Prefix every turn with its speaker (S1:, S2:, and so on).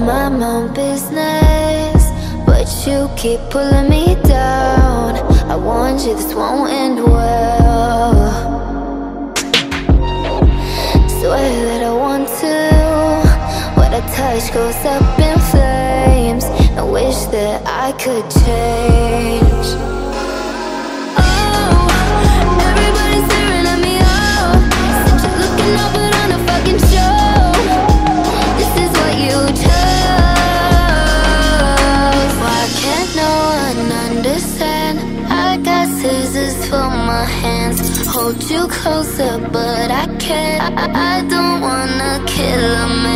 S1: mind my own business But you keep pulling me down. I warned you this won't end well. Swear that I want to. What I touch goes up in flames I wish that I could change my hands. Hold you closer, but I can't. I, I don't wanna kill a man.